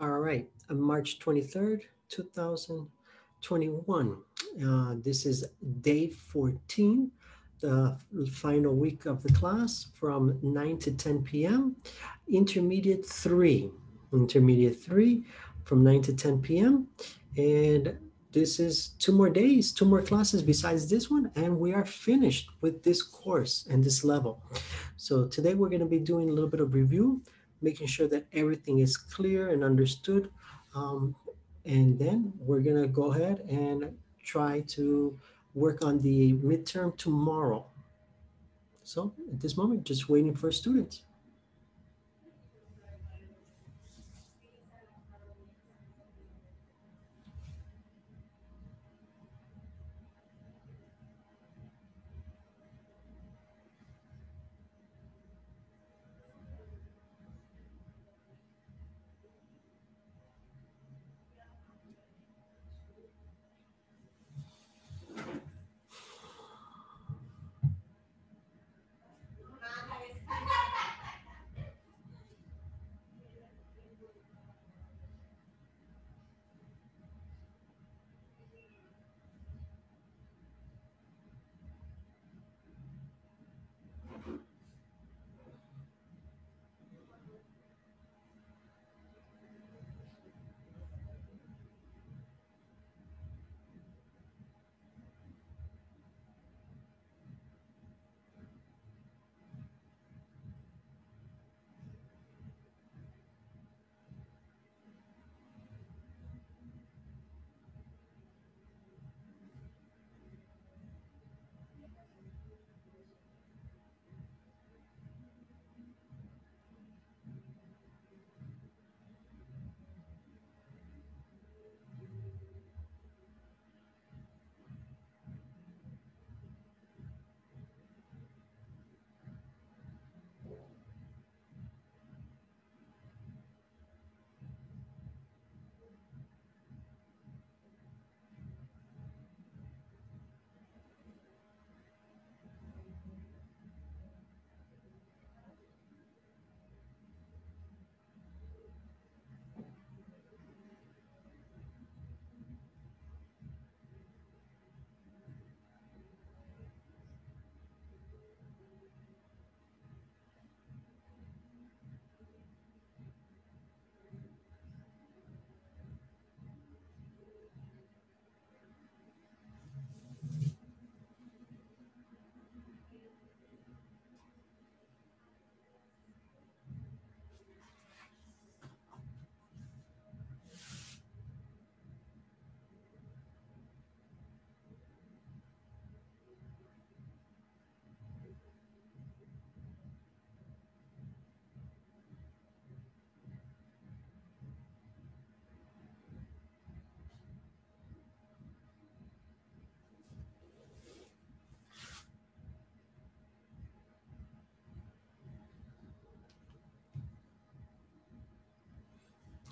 All right, uh, March 23rd, 2021. Uh, this is day 14, the final week of the class from 9 to 10 p.m. Intermediate 3, intermediate 3 from 9 to 10 p.m. And this is two more days, two more classes besides this one, and we are finished with this course and this level. So today we're going to be doing a little bit of review making sure that everything is clear and understood. Um, and then we're gonna go ahead and try to work on the midterm tomorrow. So at this moment, just waiting for students.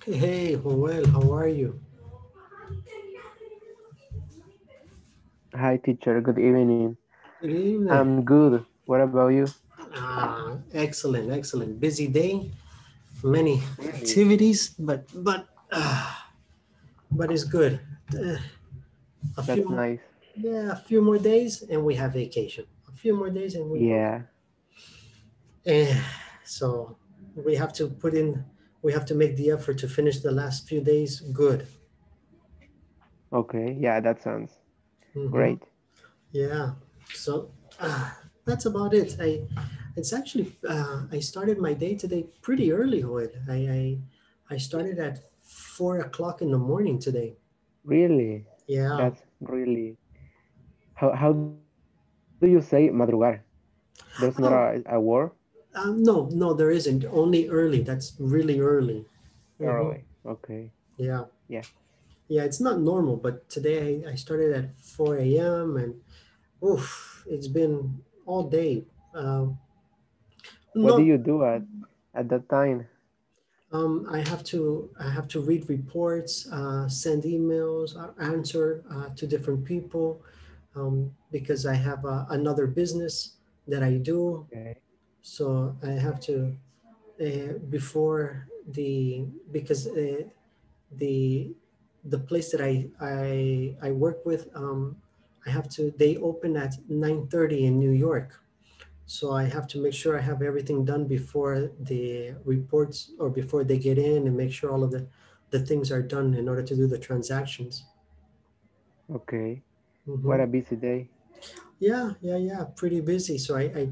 Hey, Joel, how are you? Hi, teacher. Good evening. Good evening. I'm good. What about you? Ah, excellent, excellent. Busy day, many activities, but but uh, but it's good. Uh, a That's few, nice. yeah, a few more days, and we have vacation. A few more days, and we Yeah. Eh, so we have to put in. We have to make the effort to finish the last few days good. Okay. Yeah, that sounds Mhm. great. Yeah. So uh, that's about it. I it's actually uh, I started my day today pretty early, Joel. I, I I started at four o'clock in the morning today. Really? Yeah. That's really. How how do you say madrugar? There's not a, a word Um, no, no, there isn't. Only early. That's really early. Early. Okay. Yeah. Yeah. Yeah, it's not normal, but today I, I started at 4 a.m. and oof, it's been all day. Um, What not- do you do at at that time? Um, I have to I have to read reports, uh, send emails, uh, answer uh, to different people um, because I have uh, another business that I do. Okay. So I have to uh, before the because uh, the the place that I I I work with um, I have to they open at 9:30 in New York. So I have to make sure I have everything done before the reports or before they get in and make sure all of the the things are done in order to do the transactions. Okay. Mhm. What a busy day. Yeah, yeah, yeah. Pretty busy. So I, I,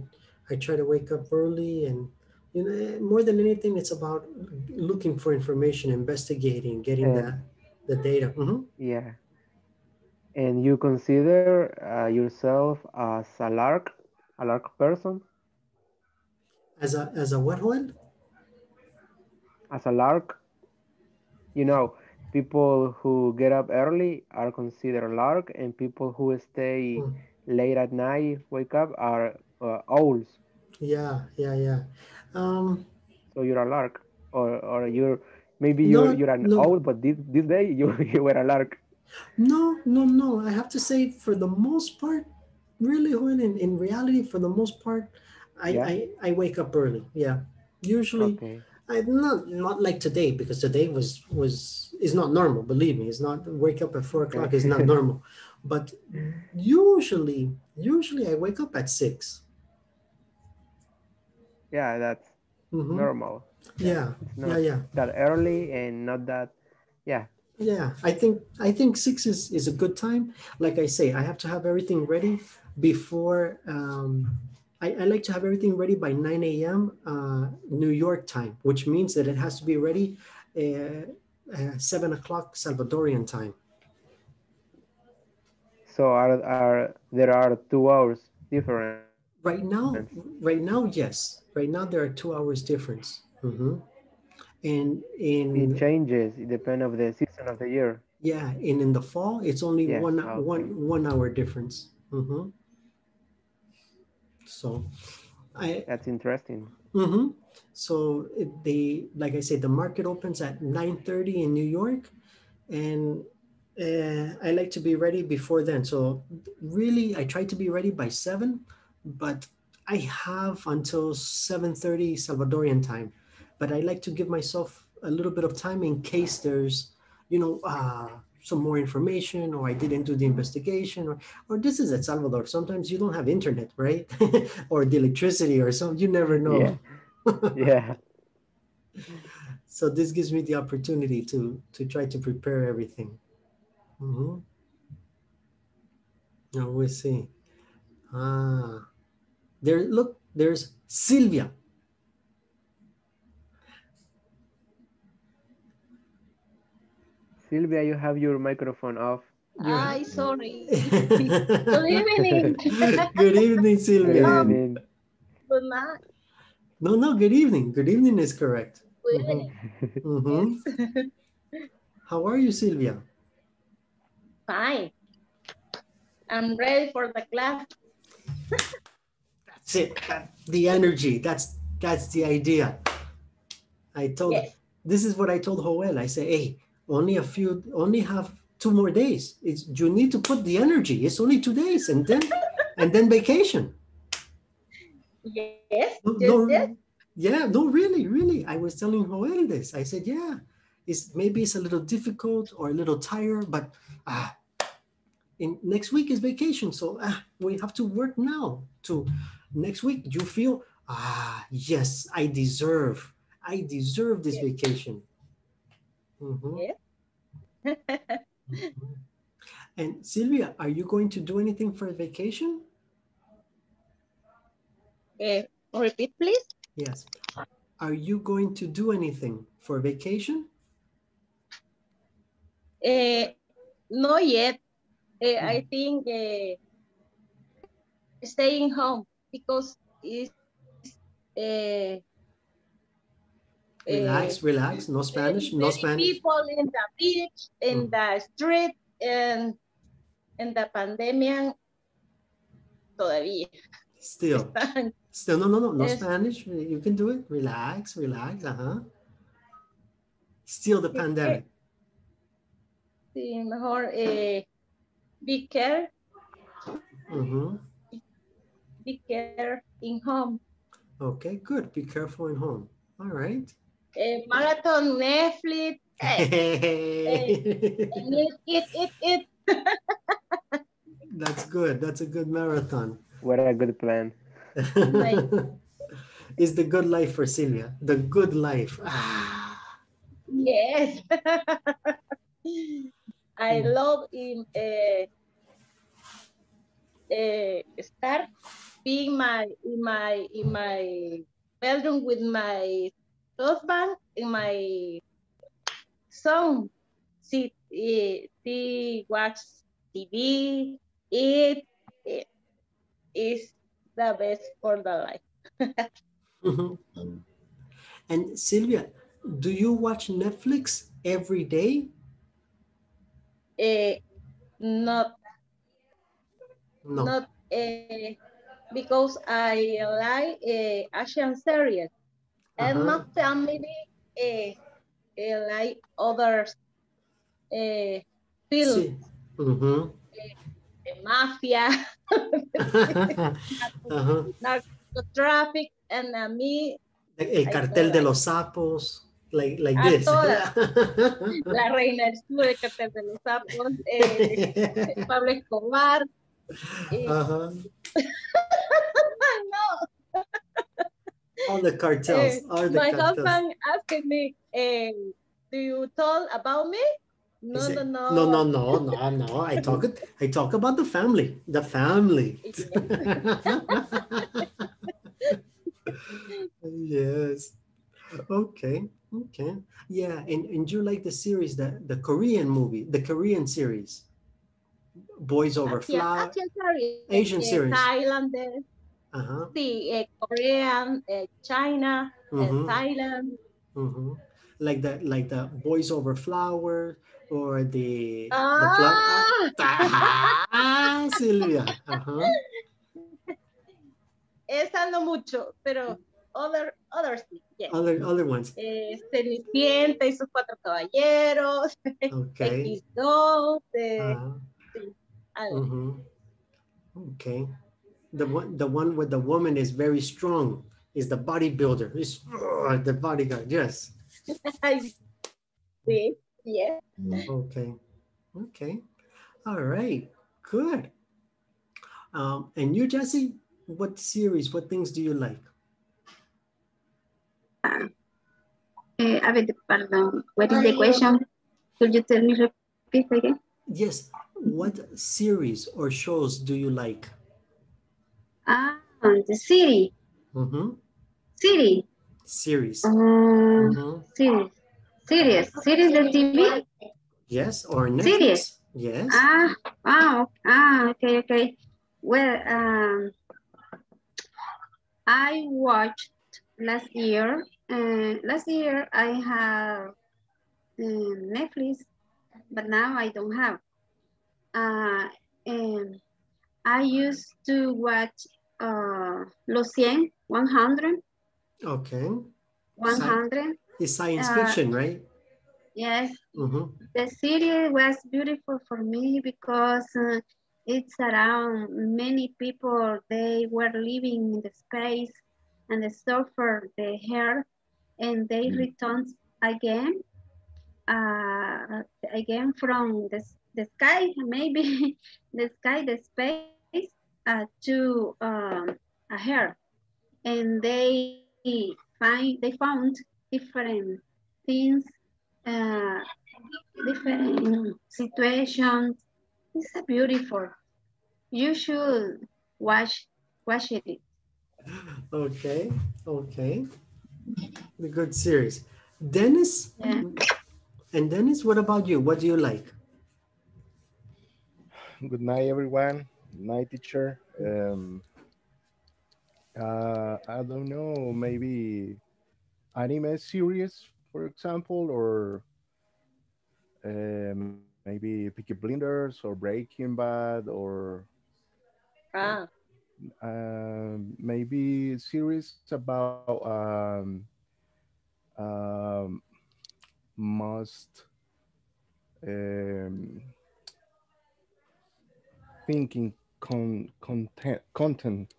I try to wake up early, and you know, more than anything, it's about looking for information, investigating, getting Yeah. that the data. Mhm. Yeah. And you consider uh, yourself as a lark, a lark person, As a as a what one? as a lark? You know, people who get up early are considered lark, and people who stay Mm. late at night, wake up, are uh, owls. Yeah, yeah, yeah. Um, So you're a lark, or or you're maybe you're you're an no. owl, but this this day you you were a lark. no, no, no. I have to say, for the most part, really, when in, in reality, for the most part, I, Yeah. I I wake up early. Yeah, usually. Okay. I not not like today because today was was is not normal. Believe me, it's not wake up at four o'clock is not normal. But usually, usually I wake up at 6 Yeah, that's Mhm. normal. Yeah, yeah, yeah, that early and not that. Yeah. yeah. I think I think six is is a good time. Like I say, I have to have everything ready before. Um, I, I like to have everything ready by 9 a.m. Uh, New York time, which means that it has to be ready uh, uh, seven o'clock Salvadorian time. So are are there are two hours different? Right now, Yes. right now, yes. Right now, there are two hours difference. Mhm. And It in changes. It depends of the season of the year. yeah, and in the fall, it's only Yeah, one okay. one one hour difference. Mhm. So, I That's interesting. mhm. so it, they like I said, the market opens at nine thirty in New York, and uh, I like to be ready before then. So really, I try to be ready by seven, but I have until seven thirty Salvadorian time. But I like to give myself a little bit of time in case there's, you know, uh, some more information, or I didn't do the investigation, or or this is El Salvador. Sometimes you don't have internet, right? or the electricity, or some. You never know. Yeah. Yeah. so this gives me the opportunity to to try to prepare everything. Mm-hmm. Now we see. Ah, there. Look, there's Sylvia. Sylvia, you have your microphone off. You- Ay, sorry. Good evening. good evening, Good Sylvia. Um, evening. Good night. No, no. Good evening. Good evening is correct. Good Mhm. evening. Mhm. How are you, Sylvia? Fine. I'm ready for the class. It. The energy. That's that's the idea. I told Yes. this is what I told Joel. I say, hey, only a few, only have two more days. It's you need to put the energy. It's only two days, and then and then vacation. Yes. No, no, yeah, no, really, really. I was telling Joel this. I said, yeah, it's maybe it's a little difficult or a little tired, but ah, in next week is vacation, so ah, we have to work now. To next week, you feel ah, yes, I deserve, I deserve this Yes. vacation. Mhm. Yes. Mhm. And Sylvia, are you going to do anything for vacation? Eh, repeat, please. Yes. Are you going to do anything for vacation? Eh, not yet. Hmm. I think eh, staying home because it's eh, Relax, relax. No Spanish, no Spanish. people in the beach, in Mm. the street, and in the pandemic todavía Still, still, no, no, no, no Yes. Spanish. You can do it. Relax, relax. Uh huh. Still the pandemic. Mejor eh, be care, hmm be care in home. Okay, good. Be careful in home. All right. eh, marathon, Netflix, eh, eat, eat, eat, eat. That's good. That's a good marathon. What a good plan. Right. is the good life for Sylvia. The good life. Ah. Yes. I Mm. love in uh, uh, start being my in my in my bedroom with my husband in my son. See, eh, see watch TV. It, it is the best for the life. Mhm. And Sylvia, do you watch Netflix every day? Eh, not No. not uh, because I like uh, Asian series and my Uh-huh. family uh, uh, like others uh, films, Sí. Ujú. the mafia, Ajá. narco traffic, and uh, me, El I cartel de like- los sapos, like, like A this. todas. la reina del sur, el cartel de los sapos, eh, Pablo Escobar. eh, Ajá. no, All the cartels. Eh, all the my cartels. husband asked me, eh, "Do you talk about me?" No, no, no, No, no, no, no, no. I talk it. I talk about the family. The family. yes. Okay. Okay. Yeah. And, and you like the series, the, the Korean movie, the Korean series. Boys Over Asian, Flower. Asian series, Asian eh, series. Thailand, eh, Uh-huh. the eh, Korean, eh, China, eh, Mhm. Thailand. hmm Like the like the Boys Over Flower or the, the Ah, Ah, Silvia. Uh-huh. esa no mucho, pero other, others, sí, yes. Other other ones. Eh, Cenicienta y sus cuatro caballeros, Okay. X2, eh, Uh-huh. algo. Mhm. Okay. The one, the one where the woman is very strong is the bodybuilder. Is the bodyguard. Yes. Sí, yes. Okay. Okay. All right. Good. Um, and you, Jesse, what series, what things do you like? Eh, a ver, pardon. What is the question? Could you tell me repeat again? Yes. What series or shows do you like? Ah, the city. Mm-hmm. City. Series. Um, Mhm. series. Series. Series de TV. Yes. Or Netflix. Series. Yes. Ah, ah, ok- ah, okay, okay. Well, um, I watched last year. Uh, last year I have um, Netflix, but now I don't have. Uh, and I used to watch uh, Los 100, 100, Okay. 100. It's science Uh, fiction, right? Yes, Mm-hmm. the city was beautiful for me because uh, it's around many people they were living in the space and they suffer the hair and they return again uh, again from the, the sky maybe the sky the space uh, to um, a hair and they find they found different things uh, different situations. It's a beautiful. You should watch watch it. Okay. Okay. The good series. Dennis? Yeah. And Dennis, what about you? What do you like? Good night, everyone. Good Night, teacher. Um, uh, I don't know, maybe anime series, for example, or um, maybe Peaky Blinders or Breaking Bad, or Ah, um, maybe series about um, um, most um, thinking con- content content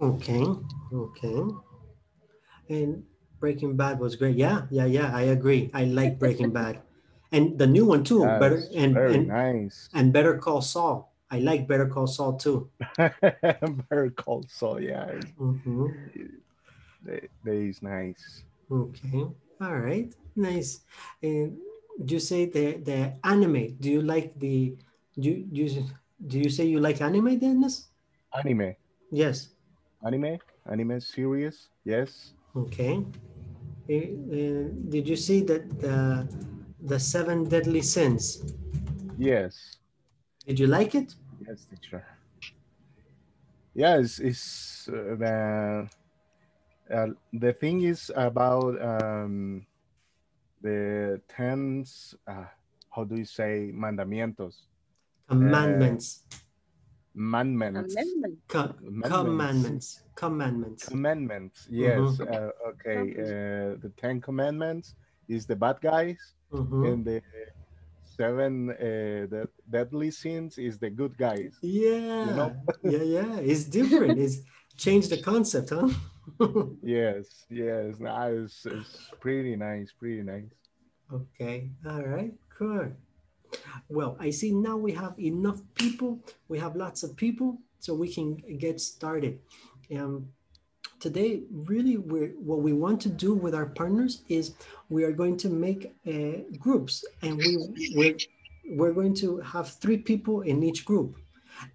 Okay. Okay. And Breaking Bad was great. Yeah, yeah, yeah. I agree. I like Breaking Bad, and the new one too. better and very and, nice. and Better Call Saul. I like Better Call Saul too. Better cold. So yeah, Mm-hmm. that, that is nice. Okay. All right. Nice. And do you say the the anime? Do you like the do you, do you do you say you like anime, Dennis? Anime, Yes. anime, anime series. Yes. Okay. Eh, eh, did you see that the the seven deadly sins? Yes. Did you like it? Yes, teacher. Yes, it's uh, the uh, the thing is about um, the tens. Uh, how do you say mandamientos? Commandments. Commandments. Co- commandments. Commandments. Commandments. Yes. Uh, okay. Uh, the Ten Commandments is the bad guys, Mhm. and the seven uh, the deadly sins is the good guys. Yeah. know? yeah, yeah. It's different. It's changed the concept, huh? Yes. Yes. Nice. It's pretty nice. Pretty nice. Okay, all right, good. Well, I see now we have enough people. We have lots of people, so we can get started. Um, today, really, what we want to do with our partners is we are going to make uh, groups, and we we're, we're going to have three people in each group.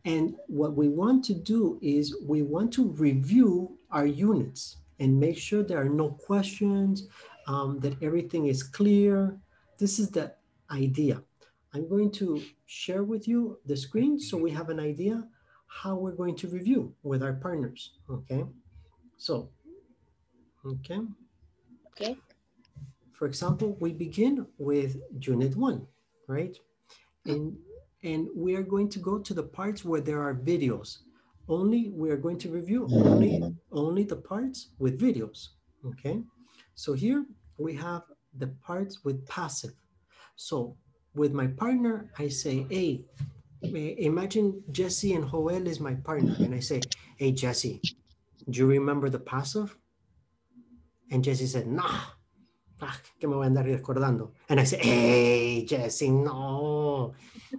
And what we want to do is we want to review our units and make sure there are no questions, um, that everything is clear. This is the idea. I'm going to share with you the screen so we have an idea how we're going to review with our partners. Okay. So, okay. Okay. For example, we begin with unit one, right? And, and we are going to go to the parts where there are videos. Only we are going to review only, only the parts with videos. Okay. So here we have the parts with passive. So with my partner, I say, hey, eh, imagine Jesse and Joel is my partner. And I say, hey, Jesse, do you remember the passive? And Jesse said, nah, ah, que me voy a andar recordando. And I say, hey, Jesse, no.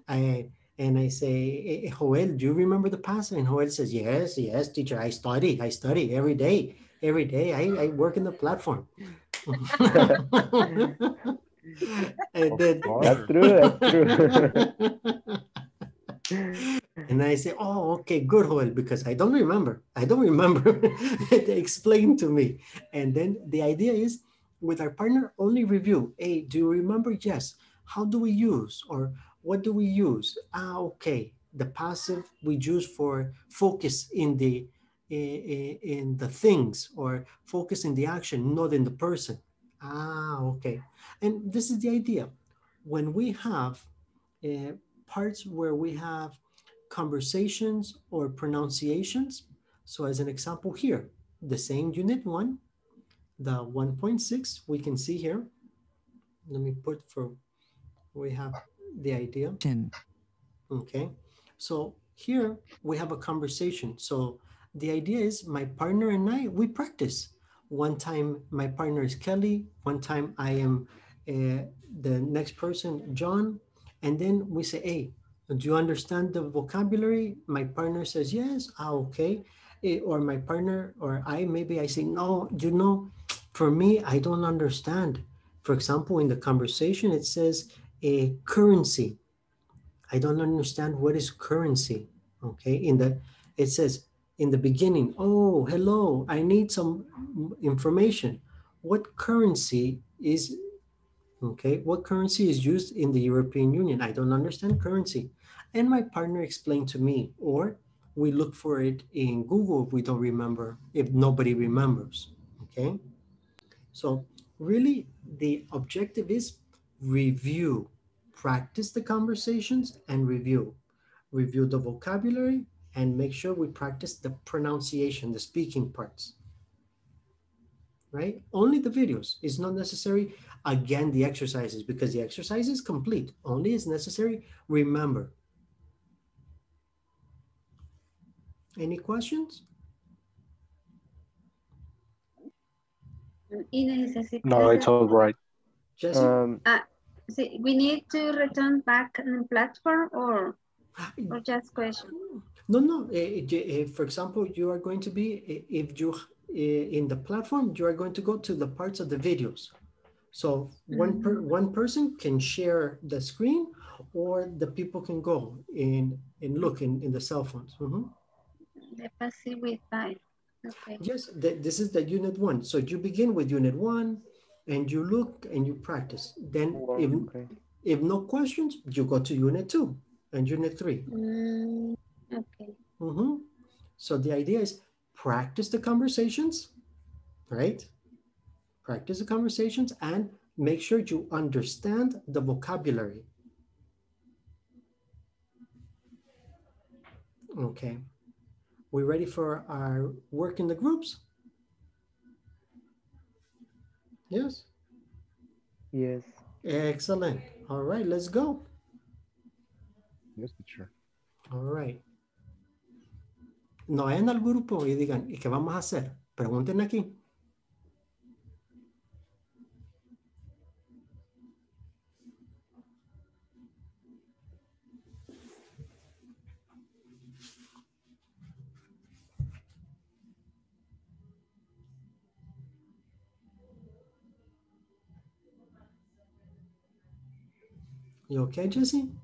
I, and I say, "Eh, Joel, do you remember the passive? And Joel says, yes, yes, teacher, I study, I study every day. Every day I, I work in the platform. and then, That's true. That's true. and I say, oh, okay, good, Joel, because I don't remember. I don't remember. they explain to me. And then the idea is with our partner, only review. Hey, do you remember? Yes. How do we use or what do we use? Ah, okay. The passive we use for focus in the in the things or focus in the action, not in the person. Ah, okay. And this is the idea. When we have uh, parts where we have conversations or pronunciations. So as an example here, the same unit one, the 1.6, we can see here. Let me put for, we have the idea. 10. Okay. So here we have a conversation. So the idea is my partner and I, we practice. One time my partner is Kelly, one time I am uh, the next person, John. And then we say, hey, do you understand the vocabulary? My partner says, yes. Ah, okay. Eh, Or my partner or I, maybe I say, no, you know, for me, I don't understand. For example, in the conversation, it says a currency. I don't understand what is currency. Okay. In the, it says in the beginning, oh, hello, I need some information. What currency is, okay, what currency is used in the European Union? I don't understand currency. And my partner explained to me, or we look for it in Google if we don't remember, if nobody remembers. Okay. So really the objective is review, practice the conversations and review. Review the vocabulary and make sure we practice the pronunciation, the speaking parts. Right? Only the videos. It's not necessary, again, the exercises, because the exercise is complete. Only is necessary, remember. Any questions? No, it's all right. Jesse? Um, Sí, we need to return back on the platform or, or just question. No, no. eh, eh, eh, for example, you are going to be, if you, in the platform, you are going to go to the parts of the videos. So one per, one person can share the screen or the people can go in and look in, in the cell phones. Mhm. The passive with by. Okay. Yes, th- this is the unit one. So you begin with unit one and you look and you practice. Then if, okay. if no questions, you go to unit two and unit three. Mm, okay. Mhm. So the idea is practice the conversations, right? Practice the conversations and make sure you understand the vocabulary. Okay. We ready for our work in the groups? Yes. Yes. Excellent. All right, let's go. Yes, teacher. All right. No vayan al grupo y digan, ¿y qué vamos a hacer? Pregunten aquí. You okay, Jesse?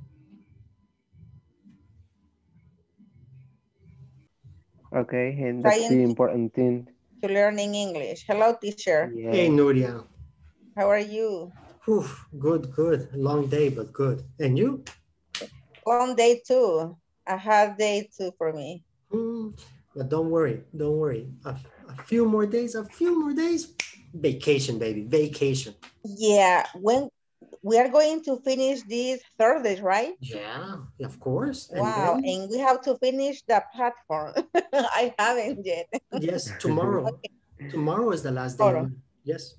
Okay, and that's the important thing. to learning English. Hello, teacher. Hey, Yeah. Nuria. How are you? Whew, good, good. Long day, but good. And you? Long day too. A hard day too for me. Hmm, but don't worry, don't worry. A, a few more days, a few more days. Vacation, baby, vacation. Yeah, when we are going to finish this Thursday, right? Yeah, of course. And Wow, then- and we have to finish the platform. I haven't yet. yes, tomorrow. Tomorrow is the last day. Tomorrow. Yes.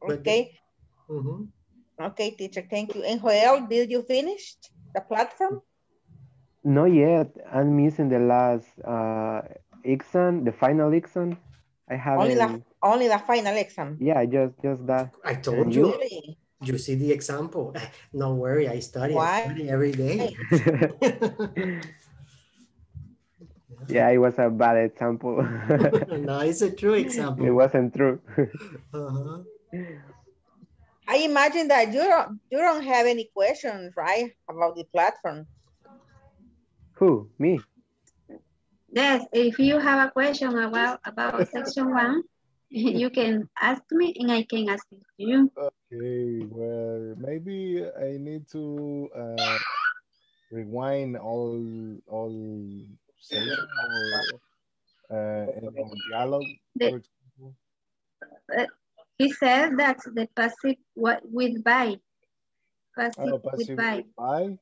But- Okay, mhm. okay, teacher, thank you. And Joel, did you finish the platform? Not yet. I'm missing the last uh exam, the final exam. I haven't. the only the final exam. Yeah, I just just that. I told And you. Really? You see the example. No worry, I study. I study every day. yeah, it was a bad example. no, it's a true example. it wasn't true. Uh-huh. I imagine that you don't you don't have any questions, right, about the platform. Who? Me? Yes, if you have a question about, about section one, you can ask me and I can ask you. Okay, well, maybe I need to uh, rewind all all session or uh, dialogue. The- for example. He said that the passive with by. Passive Oh, with passive by. by.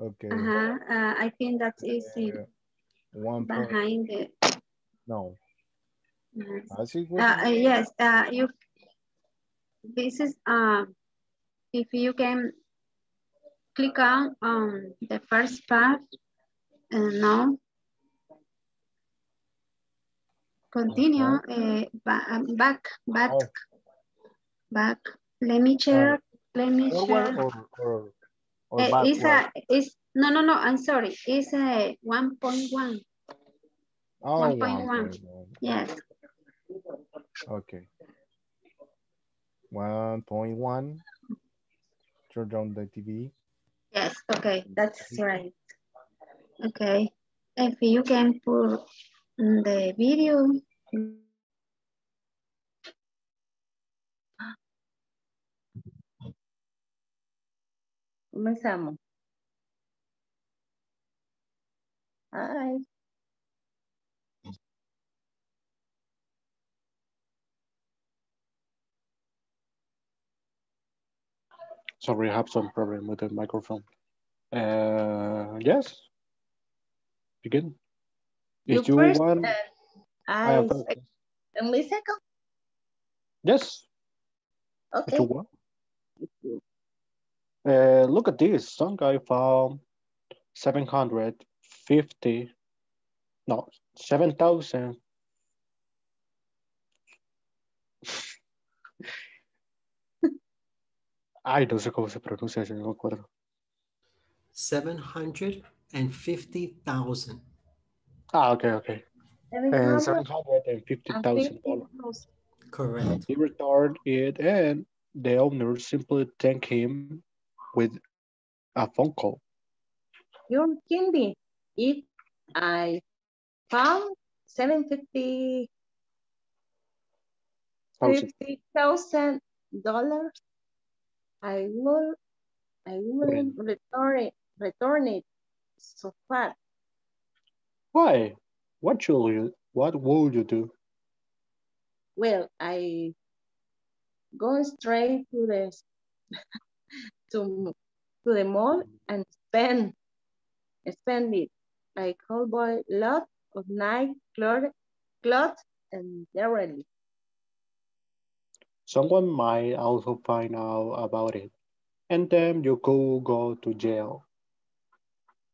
Okay. Uh-huh. Uh, I think that is it uh, one point. behind it. No, uh, passive. Uh, uh, yes, uh, you, this is, um, if you can click on, um, the first part, and now continue, uh, ba- um, back, back, Oh. back. Let me share, let me share. or or, or Uh, it's a, it's, no, no, no, I'm sorry, it's a one point one, Oh, 1.1. 1.1. yes, Okay. One point one. Turn on the TV. yes, okay, that's right. Okay, if you can put the video. Comenzamos. Ay, Sorry, I have some problem with the microphone. Uh, yes. Begin. You If you first, want, uh, I I, have a- only second, yes, if okay. you want. Uh, look at this Some guy found 750, no, 7,000. Ay, no sé cómo se pronuncia, yo no me acuerdo. 750,000. Ah, okay, okay. Eh, and 750,000 dollars. Correct. He returned it and the owner simply thanked him with a phone call. You're kidding. If I found seven fifty fifty thousand dollars. I will I will return it return it so fast. Why? What should you? What would you do? Well, I go straight to the to to the mall and spend spend it. I could buy lot of nice clothes, clothes and jewelry. Someone might also find out about it, and then you could go to jail.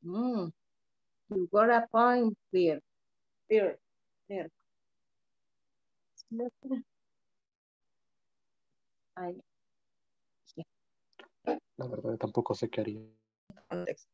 Mm. You got a point there. There. There. I, La verdad, tampoco sé qué haría. Context.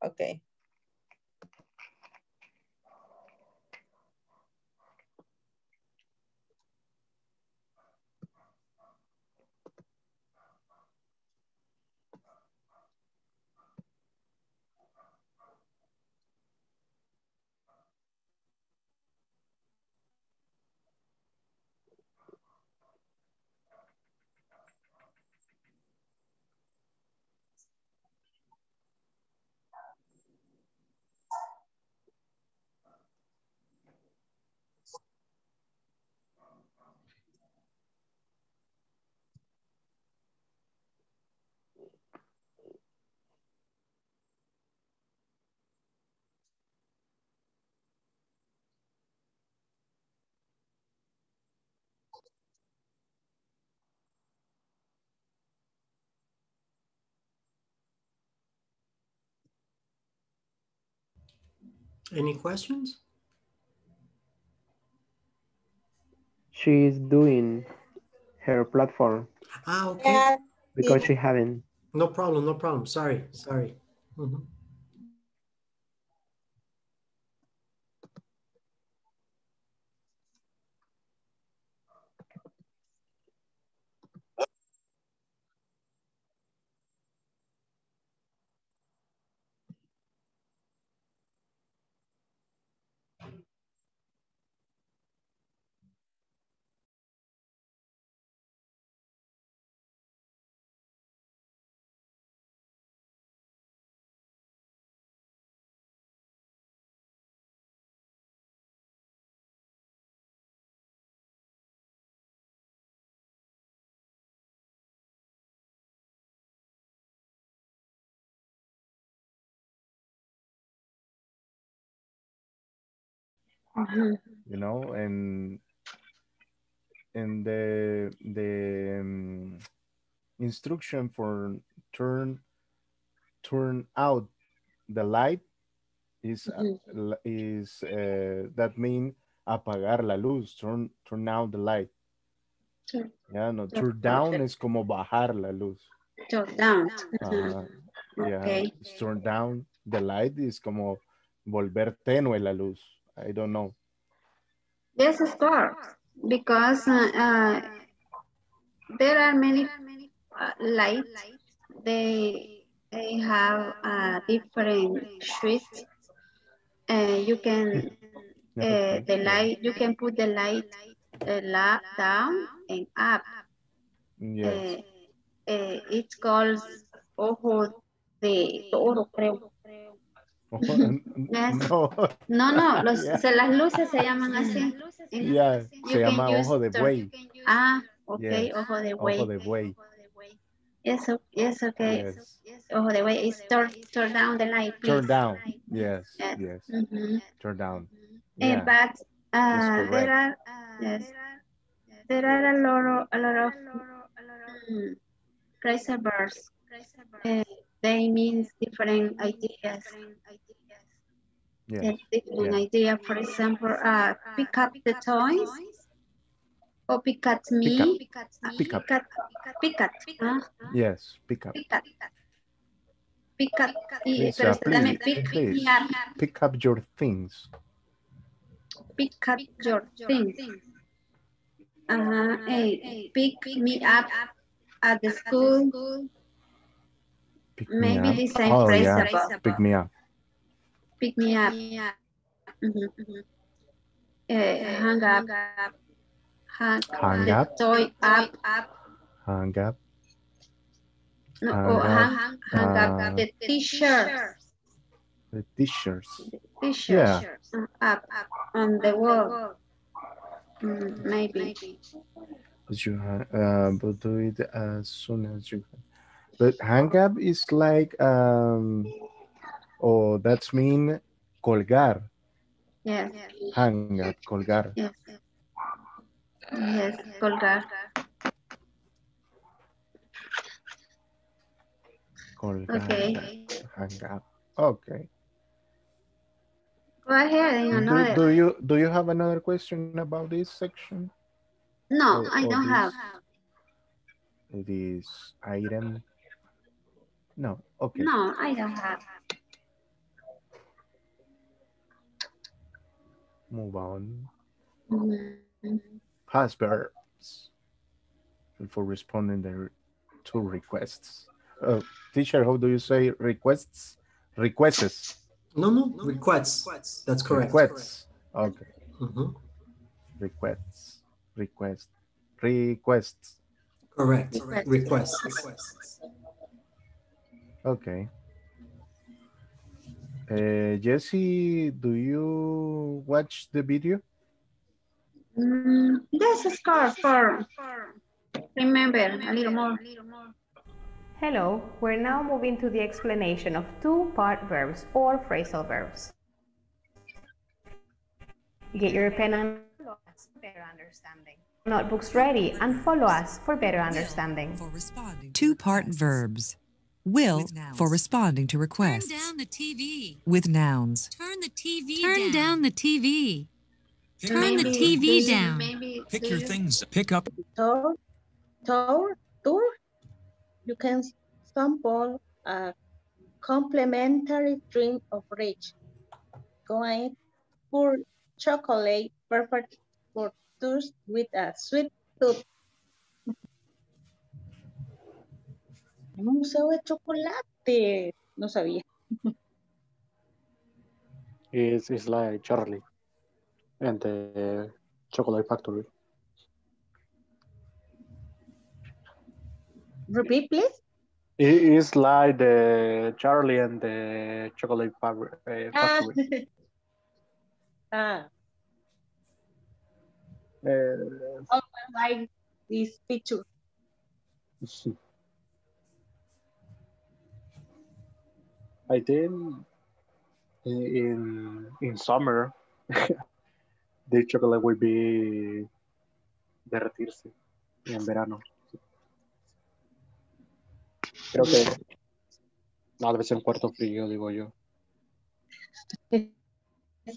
Any questions? She is doing her platform Ah, okay. Yeah, because Yeah. she haven't. No problem, no problem. Sorry, sorry. You know and and the the um, instruction for turn turn out the light is uh, l- is uh, that mean apagar la luz turn turn out the light. Turn- yeah no turn down is como bajar la luz. Turn down. Ajá. yeah Okay. turn down the light is como volver tenue la luz i don't know Yes, of course, because uh, uh, there are many uh, lights. They they have uh, different switches. Uh, you can uh, the light. You can put the light uh, la down and up. yes Uh, uh, it's called ojo de toro, creo. No No, no, los, Yeah. se- las luces se llaman así. Yeah se llama use ojo de buey Ah, ok, Yes, ojo de buey. ojo de buey Yes, o- yes, okay. yes Ojo de buey is turn, turn down the light, please. turn down yes Yes. yes Mhm. turn down Eh, yeah but uh, there are yes, there are a lot of a lot of mm, razor bars. Uh, they means different ideas. yes Yes, different yeah. idea. For example, uh, pick up the toys Copycat Pick me. Pick up. Picat. Picat. ah, Yes, pick up. Picat. Picat. Y, Please, pero uh, este, dame please, pick please. me up. Pick up your things. Pick up your things. Uh-huh. Hey, pick me up at the school. Pick me Maybe up. the same Oh, phrase yeah. above. Pick me up. Pick me up. Mhm. Eh, hang up. Hang, Hang the up. Toy up. Hang up. No, Hang oh, up. hang, hang Uh, up. The t-shirt. The t-shirts. T-shirt. Yeah. Uh, Up, up on the wall. Mm, maybe. But you ha- uh, but do it as soon as you can. But hang up is like um oh that's mean colgar. Yes. Hang up, colgar. Yes. Yes, colgar. Colgar. Okay. Hang up. Okay. Go ahead and Do, do you do you have another question about this section? No, or- I or don't this? have. This item. No. Okay. No, I don't have. Move on. Past verbs. For responding the to requests. Uh, teacher, how do you say requests? Requests. No, no, requests. requests. That's correct. Requests. Okay. Mhm. Requests. Request. Requests. Correct. Requests. Requests. Okay. Uh, Jesse, do you watch the video? Mm, There's a scar for remember a little more. Hello, we're now moving to the explanation of two-part verbs or phrasal verbs. Get your pen and follow us for better understanding. Notebooks ready and follow us for better understanding. For responding to Two-part verbs. Will for responding to requests. Turn requests. down the TV. With nouns. Turn the TV Turn down the TV. Turn the TV do you- down. Maybe Pick do your you- things. Pick up. tour, tour, tour, you can sample a complimentary drink of rich. Going for chocolate, perfect for tours with a sweet tooth. Un museo de chocolate. No sabía. It's, it's like Charlie and the chocolate factory. Repeat, please. It is like the Charlie and the chocolate uh, Ah. factory. ah, Uh, like this picture. I think in in summer the chocolate will be derretirse en verano. Creo que no, debe ser un cuarto frío, digo yo.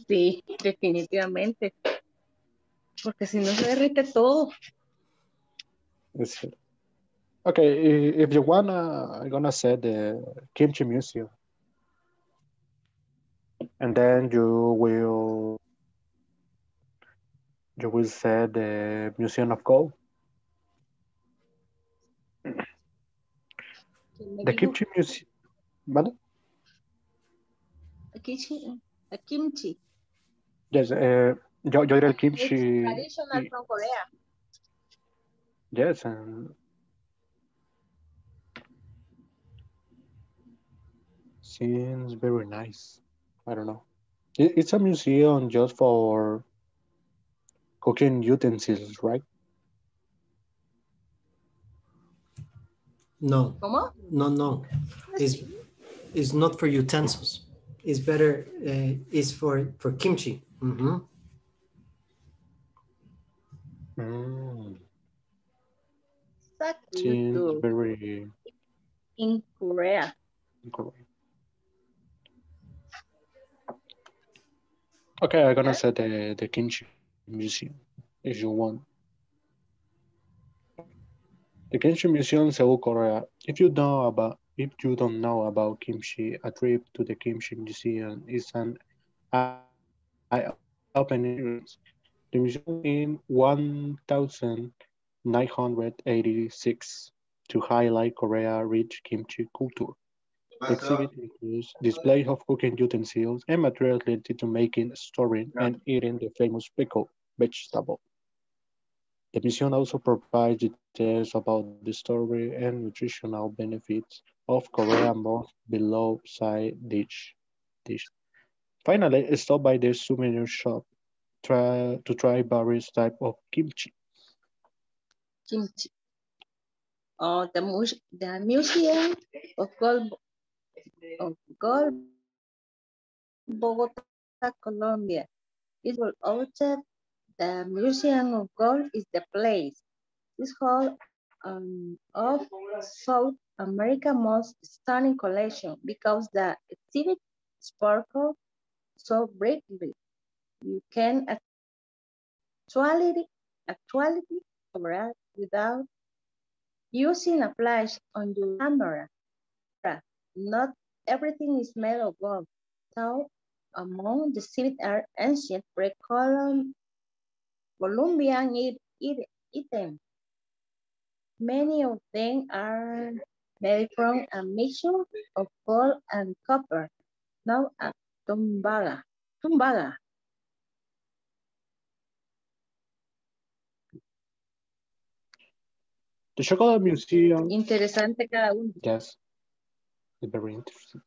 Sí, definitivamente. Porque si no se derrite todo. It's, okay, i- if you wanna, I'm gonna say the Kimchi Museum. And then you will you will say the Museum of Gold. The Kimchi Museum. ¿Vale? A kimchi. A kimchi. Yes, eh, yo, yo diré el It's kimchi. traditional y- from Korea. Yes, and seems very nice. I don't know. It's a museum just for cooking utensils, right? No, ¿Cómo? no, no. It's, it's not for utensils. It's better, uh, it's for, for kimchi. Mm -hmm. Mm, Exactly. seems to- very In Korea. correct. Okay, I'm gonna say the, the kimchi museum if you want. The Kimchi Museum, Seoul, Korea. If you know about, if you don't know about kimchi, a trip to the Kimchi Museum is an eye-opening experience. The museum in 1986 to highlight Korea's rich kimchi culture. The uh, exhibit includes display of cooking utensils and materials related to making, storing, and eating the famous pickled vegetable. The museum also provides details about the story and nutritional benefits of Korea's most beloved side dish. dish. Finally, stop by the souvenir shop try, to try various types of kimchi. Kimchi. Oh, the, mus the Museum of Gold, of Gold, Bogota, Colombia. It will also the Museum of Gold is the place. This hall um, of South America most stunning collection because the exhibit sparkle so brightly. You can actually cover without using a flash on your camera. Not everything is made of gold. So among the exhibit are ancient pre-Columbian items. Many of them are made from a mixture of gold and copper, now a tumbaga. tumbaga. The Chocolate Museum. Interesante cada uno. Yes, very interesting.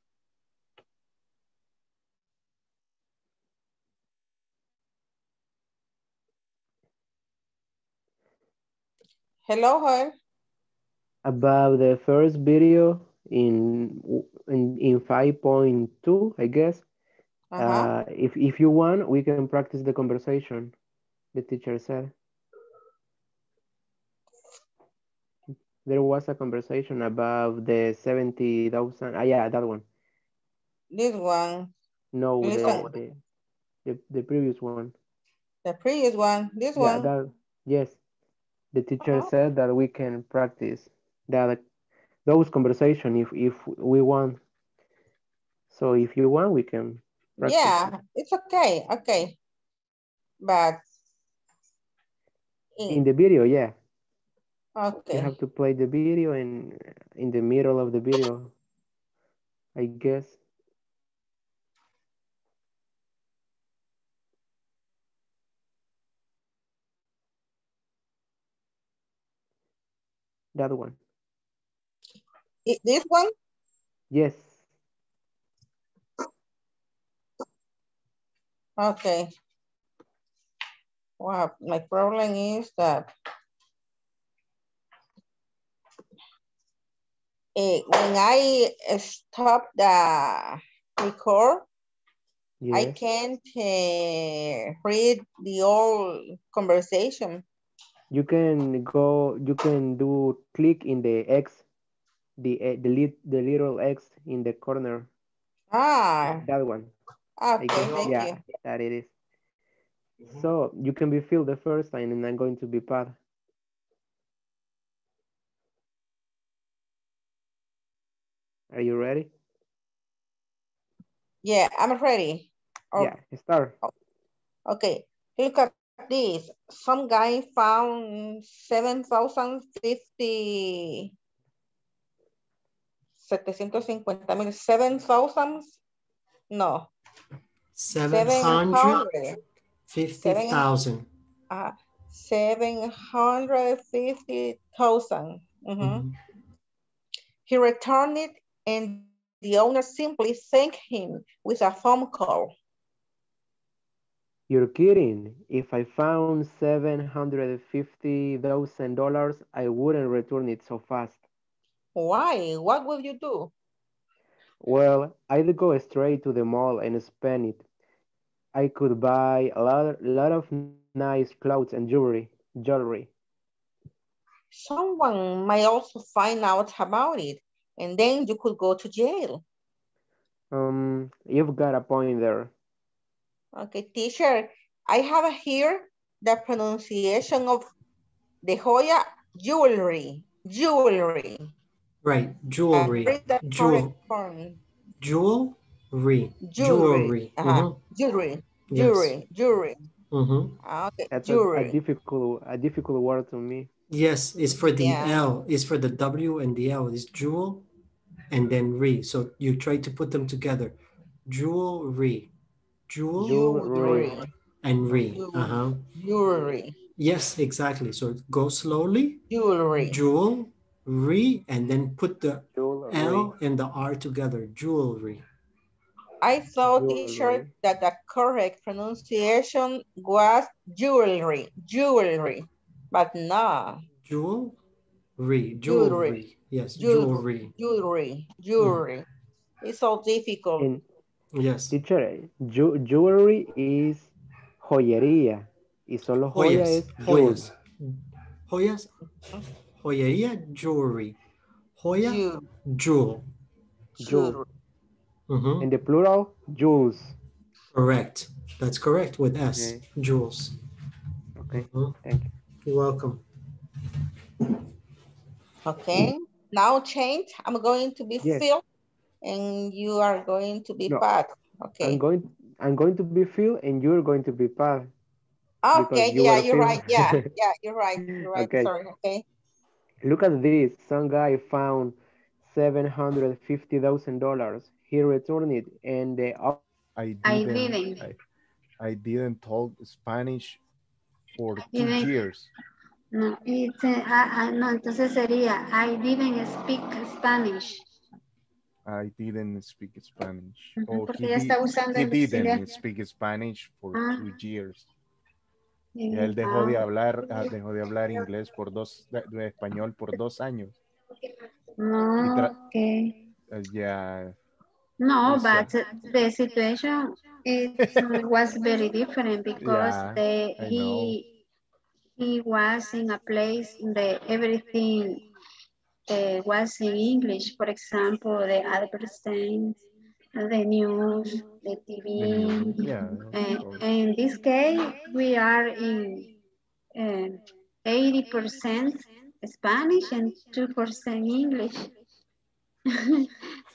Hello, Joel. About the first video in in, in 5.2, I guess. Uh-huh. Uh, if, if you want, we can practice the conversation, the teacher said. There was a conversation about the 70,000. Ah, yeah, that one. This one. No, This the, one. the, the, the previous one. The previous one. This Yeah, one. that, yes. The teacher Uh-huh. said that we can practice that those conversation if, if we want. So if you want, we can practice. Yeah, it's okay. Okay. But In the video, yeah. You have to play the video and in the middle of the video, I guess. That one. This one? Yes. Okay. Well, my problem is that eh, when I stop the record, I can't eh, read the whole conversation. You can go, you can do click in the X, the, eh, the, lit, the little X in the corner. Ah, That one. okay, I guess, thank yeah, you. that it is. So you can be Phil the first time and I'm going to be Pat. Are you ready? Yeah, I'm ready. Oh, Yeah, start. Okay, look at this. Some guy found 7,050 750 mil, 7,000, no, 700, 750,000. uh, 750,000. Mhm. Mhm. He returned it and the owner simply thanked him with a phone call. You're kidding. If I found $750,000, I wouldn't return it so fast. Why? What would you do? Well, I'd go straight to the mall and spend it. I could buy a lot, lot of nice clothes and jewelry. Jewelry. Someone might also find out about it and then you could go to jail. Um, you've got a point there. Okay, teacher, I have here the pronunciation of the Hoya jewelry. jewelry. Right, Uh, jewelry. read the Jewel, correct form. jewelry. Jewelry. Uh-huh. Mhm, Jewelry. Yes. Jewelry. Jewelry. mhm. Ah, Okay. That's a, a Jewelry. difficult a difficult word to me. Yes, it's for the Yeah. L, it's for the W and the L, it's jewel and then re. So you try to put them together. Jewelry, jewel Jewelry. and re. Uh-huh. Jewelry. Yes, exactly. So go slowly, Jewelry. jewel, re, and then put the Jewelry. L and the R together, jewelry. I thought, teacher, Jewelry. that the correct pronunciation was jewelry, jewelry, but no, Jewelry, Jewelry. jewelry. Yes, Jewelry. jewelry. jewelry, jewelry. It's so difficult. And Yes. teacher, ju- jewelry is joyería. Y solo joya Joyas, es jewels. joyas. Joyas, joyería, jewelry. Joya, Jew- jewel. Jewel. Mhm. And the plural, jewels. Correct. That's correct with S. Okay. Jewels. Okay, Mhm. thank you. You're welcome. Okay, now change. I'm going to be Yes. Phil and you are going to be No. Pat. I'm going I'm going to be Phil and you're going to be Pat. Ah, okay, you yeah, you're Phil. right. Yeah, yeah, you're right. You're right. Okay. Sorry. Okay. Look at this. Some guy found seven hundred fifty thousand dollars. He returned it and the I I didn't, didn't. I, I didn't talk Spanish for two Didn't. years. No, it's, uh, ah, no, entonces sería, I didn't speak Spanish. I didn't speak Spanish. Ujú, Or porque he, ya está usando he el didn't speak Spanish for Ah. two years. Y- Y él dejó de ah, hablar, ah, dejó de hablar inglés por dos, de, de español por dos años. No, okay. Uh, yeah, No, but the situation it was very different because Yeah, the, I he he was in a place the everything uh, was in English. For example, the advertisements, the news, the TV. yeah. And in this case, we are in uh, 80% Spanish and 2% English.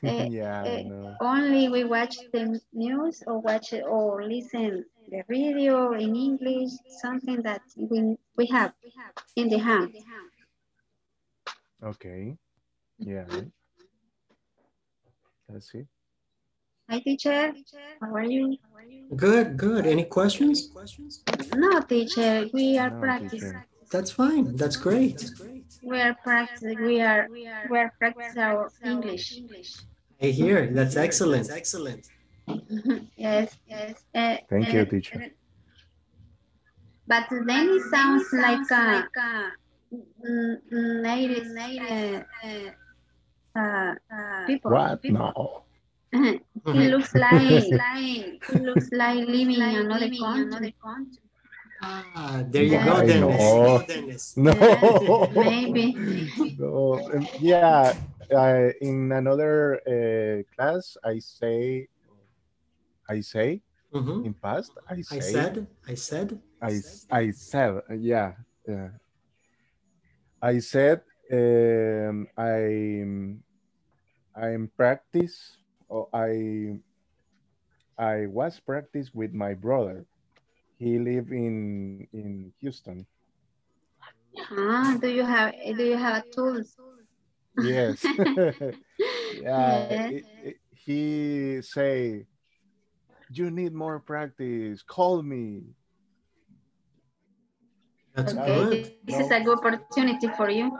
Eh, yeah, eh, only we watch the news or watch it or listen the radio in English, something that we, we have in the hand. Okay. Yeah. That's it. Hi, teacher. How are you? Good, good. Any questions? No, teacher. We are No, practicing. teacher. That's fine. That's great. We are practicing. We are we are practicing our English. I hear. That's excellent. Excellent. yes, yes. Uh, Thank you, uh, teacher. But then it sounds like a mm, mm, native uh, uh, uh, people. What? No. he looks like he looks like living in another country. Ah, there you go, I Dennis. know. Go, Dennis. No. Maybe. no. Yeah. Uh, in another uh, class, I say, I say Mhm. in past, I say, I said, I said, I, s- I said, yeah, yeah. I said, um, I'm, I'm practice, or I, I was practice with my brother. He live in in Houston. Ah, do you have do you have tools? Yes. yeah. Yes. it- it- he say, you need more practice. Call me. that's Okay, good. this is a good opportunity for you.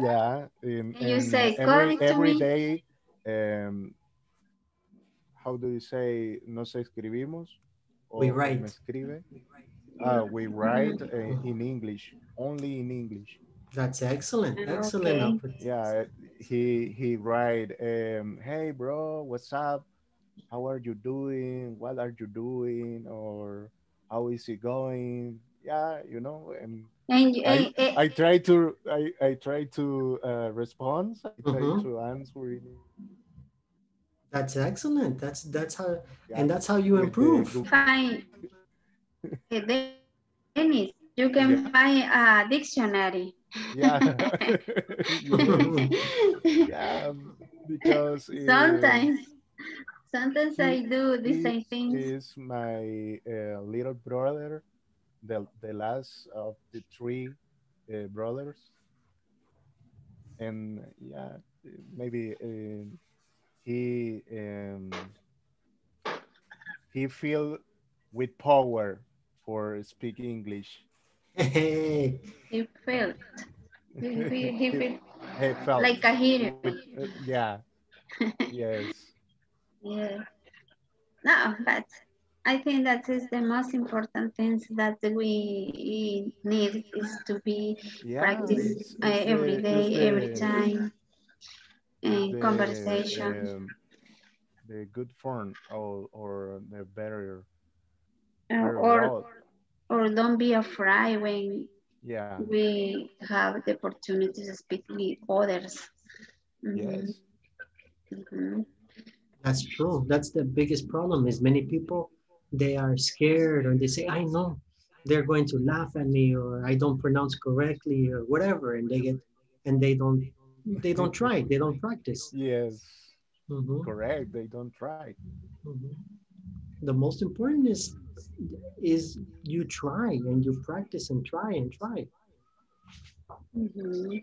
Yeah, and, And you and say, "Call every, it to every me." um, how do you say, nos escribimos? We O write. Me escribe? Ah, we write uh, in English, only in English. That's excellent. Excellent. Okay. Yeah, he he write, um, hey bro, what's up? How are you doing? What are you doing? Or how is it going? Yeah, you know, and And, you- I, and, and- I try to I, I try to uh, respond. I try Mhm. to answer. it. That's excellent. That's that's how Yeah, and that's how you improve. Google- find Eh, Dennis, you can Yeah. find a dictionary Yeah. yeah. yeah, because uh, Sometimes, sometimes I do the he same things. is my uh, little brother, the the last of the three uh, brothers, and yeah, maybe uh, he um, he feel with power for speak English. He felt, he, he, he felt he felt like a hero. with, uh, yeah, yes, Yeah. No, but I think that is the most important things that we need is to be yeah. practice it's- uh, every the- day, it's every time, and the, conversation. um, the good form or, or the better, Uh, or road. or don't be afraid when Yeah. we have the opportunity to speak with others. Mhm, Yes. mhm. That's true. That's the biggest problem is many people, they are scared or they say, I know they're going to laugh at me or I don't pronounce correctly or whatever. And they get, and they don't, they don't try, they don't practice. Yes. Mhm, Correct. They don't try. mhm. The most important is, is you try and you practice and try and try. Mhm.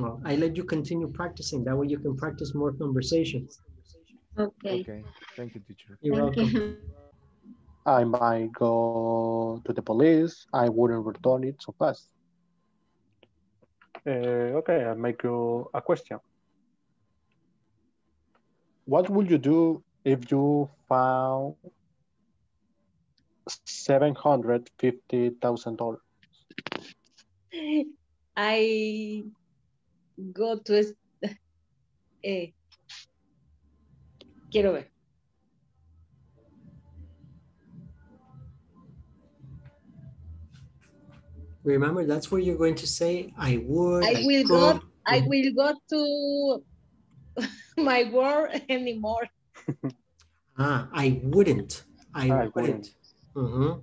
Well, I let you continue practicing. That way you can practice more conversations. Okay, Okay. Thank you, teacher. You're thank welcome. you. I might go to the police. I wouldn't return it so fast. Uh, okay, I'll make you a question. What would you do if you found seven hundred fifty thousand dollars? I go to es- eh, quiero ver. Remember, that's where you're going to say, I would. I will go. could." I will go to my work anymore. Ah, I wouldn't. I, I wouldn't. wouldn't. Mhm.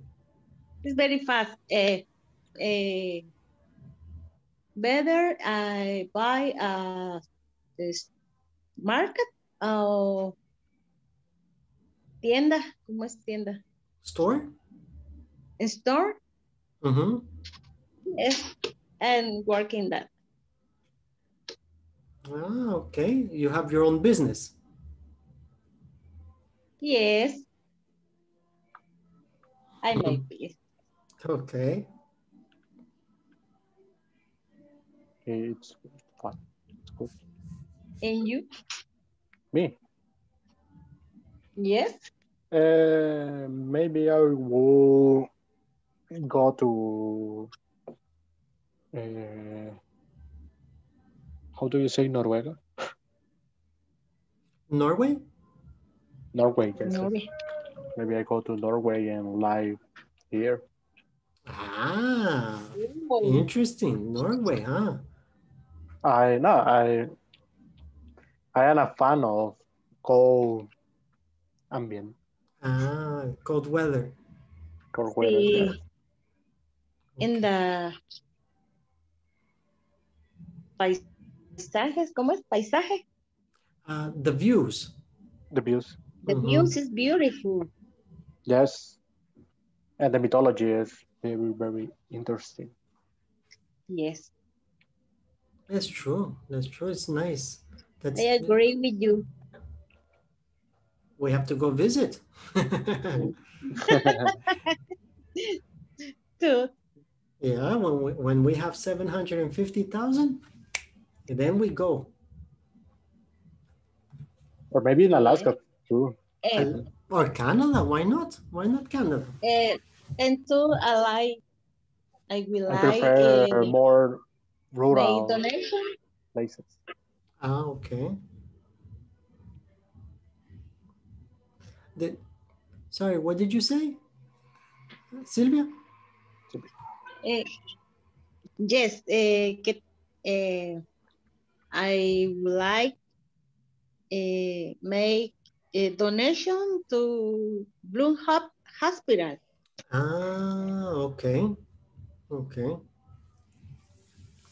It's very fast. Eh, eh, better I buy a this market o tienda, ¿cómo es tienda? Store? Store Mhm. yes, and work in that. Ah, okay. You have your own business. Yes. I make it. Okay. It's fun. It's good. And you? Me? Yes. Uh, maybe I will go to. Uh, how do you say Noruega? Norway? Norway, yes. Norway. Maybe I go to Norway and live here. Ah, interesting. Norway, huh? I know I I am a fan of cold ambient, Ah, cold weather. cold weather. Sí. yes. En the paisajes, ¿cómo es? Paisaje. Uh, the views. The views. The Mhm. views is beautiful. Yes. And the mythology is very, very interesting. Yes, That's true. That's true. It's nice. That's I agree with you. we have to go visit. Too. yeah, when we when we have seven hundred and fifty thousand, then we go. or maybe in Alaska too. And, Or Canada, why not? Why not Canada? eh, and too, I like, I will I like prefer eh, more the rural donation. places. Ah, okay. The, sorry, what did you say? Sylvia? Eh, yes, eh, que, eh, I would like eh, make a donation to Bloom Hop Hospital. Ah, okay. Okay,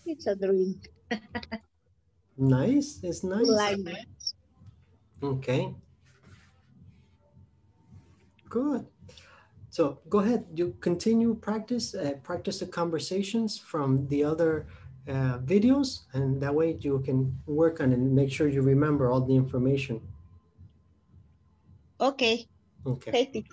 It's a dream. nice. It's nice. Okay. Good. So go ahead, you continue practice, uh, practice the conversations from the other uh, videos, and that way you can work on it and make sure you remember all the information. Okay. Okay. Okay,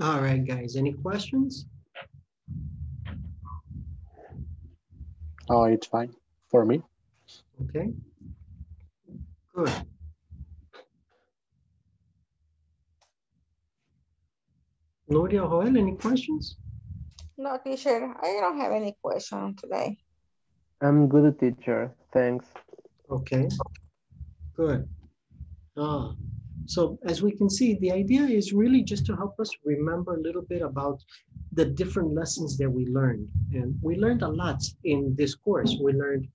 All right, guys, any questions? Oh, it's fine for me. Okay. Good. Nuria, Joel, any questions? No, teacher, I don't have any question today. I'm good teacher. Thanks. Okay, good. Ah, so as we can see, the idea is really just to help us remember a little bit about the different lessons that we learned. And we learned a lot in this course. We learned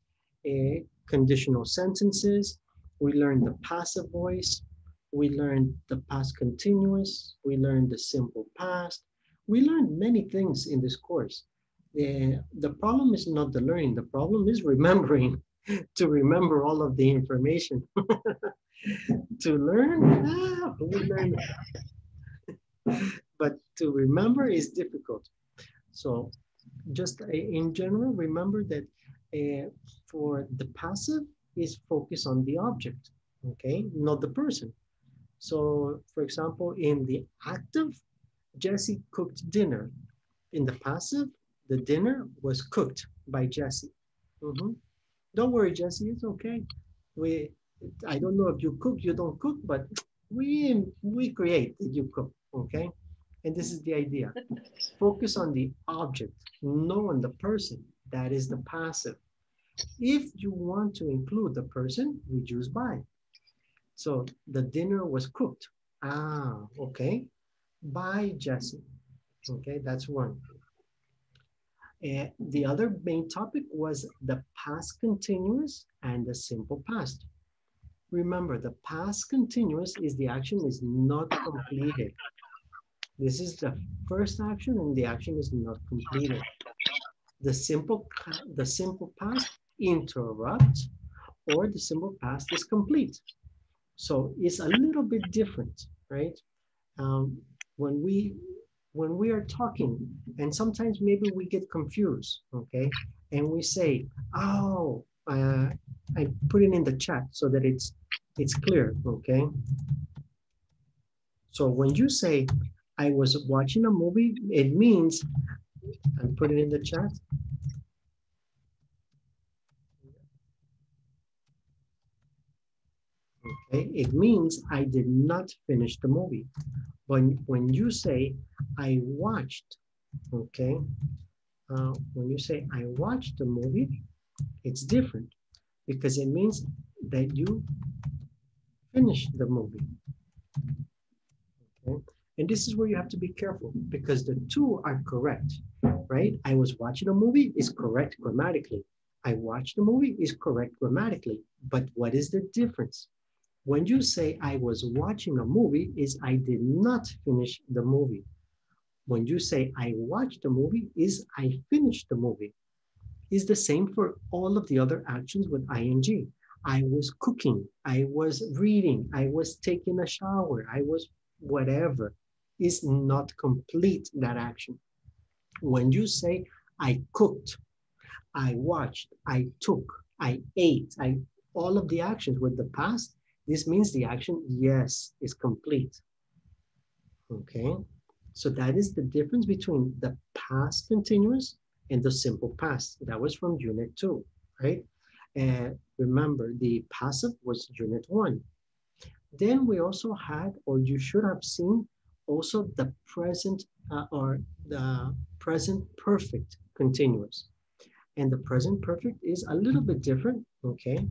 uh, conditional sentences. We learned the passive voice. we learned the past continuous, we learned the simple past, we learned many things in this course. The, the problem is not the learning, the problem is remembering, to remember all of the information. to learn, ah, we learn. but to remember is difficult. So just uh, in general, remember that uh, for the passive is focus on the object, okay, not the person. So for example, in the active, Jesse cooked dinner. In the passive, the dinner was cooked by Jesse. Mhm. Don't worry, Jesse, it's okay. We, I don't know if you cook, you don't cook, but we, we create that you cook, okay? And this is the idea. Focus on the object, not on the person. That is the passive. If you want to include the person, we use by. So the dinner was cooked. Ah, okay. By Jesse. Okay, that's one. Uh, the other main topic was the past continuous and the simple past. Remember, the past continuous is the action is not completed. This is the first action and the action is not completed. The simple, the simple past interrupt or the simple past is complete. So it's a little bit different, right? Um, when we when we are talking, and sometimes maybe we get confused, okay? And we say, oh, uh, I put it in the chat so that it's it's clear, okay? So when you say, I was watching a movie, it means, I put it in the chat. Okay, it means I did not finish the movie. When, when you say, I watched, okay, uh, when you say, I watched the movie, it's different because it means that you finish the movie. Okay, and this is where you have to be careful because the two are correct, right? I was watching a movie is correct grammatically. I watched the movie is correct grammatically, but what is the difference? When you say I was watching a movie is I did not finish the movie. When you say I watched the movie is I finished the movie. Is the same for all of the other actions with ing. I was cooking, I was reading, I was taking a shower, I was whatever is not complete that action. When you say I cooked, I watched, I took, I ate, I all of the actions with the past this means the action, yes, is complete. Okay, so that is the difference between the past continuous and the simple past. That was from unit two, right? And remember, the passive was unit one. Then we also had, or you should have seen, also the present uh, or the present perfect continuous. And the present perfect is a little bit different, okay?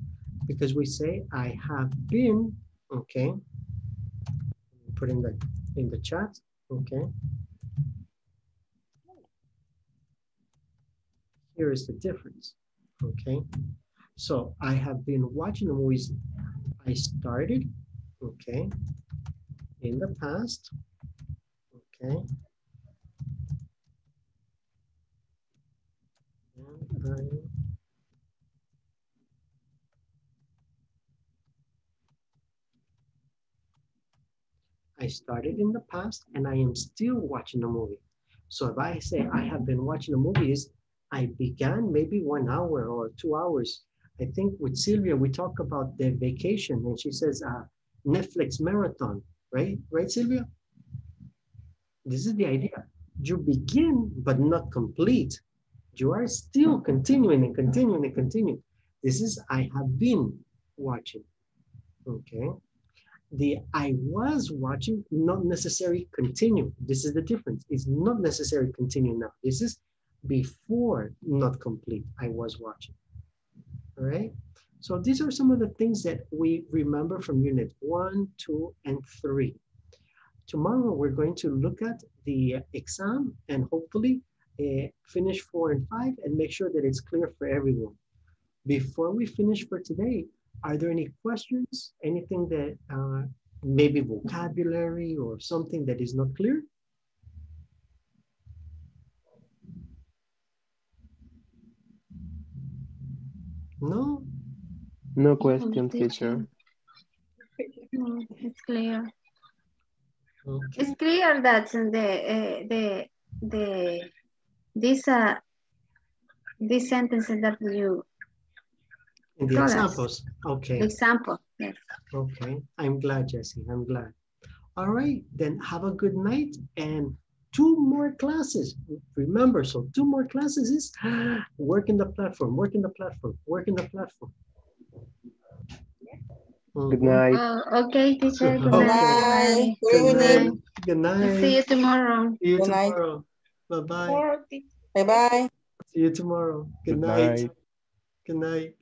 because we say I have been, okay, put in the in the chat, okay. Here is the difference, okay. So I have been watching the movies. I started, okay, in the past, okay. I I started in the past and I am still watching the movie. So if I say I have been watching the movies, I began maybe one hour or two hours. I think with Sylvia, we talk about the vacation and she says uh, Netflix marathon, right? Right, Sylvia? This is the idea. You begin, but not complete. You are still continuing and continuing and continuing. This is I have been watching, okay? the I was watching, not necessary continue. This is the difference. It's not necessary continue now. This is before not complete. I was watching. All right. So these are some of the things that we remember from unit one, two, and three. Tomorrow we're going to look at the exam and hopefully uh, finish four and five and make sure that it's clear for everyone. Before we finish for today, are there any questions? Anything that uh, maybe vocabulary or something that is not clear? No? No question, teacher. No, it's clear. Okay. It's clear that the uh, the the this uh this sentence that you In the told us. examples, okay. example. Yes. Okay, I'm glad, Jesse. I'm glad. All right, then have a good night and two more classes. Remember, so two more classes is work in the platform, work in the platform, work in the platform. Good Mhm. night. Oh, okay, teacher. Good Okay. night. Good Good night. evening. Good night. See you tomorrow. See you Good night. tomorrow. Bye-bye. Bye-bye. See you tomorrow. Good Good night. night. Good night.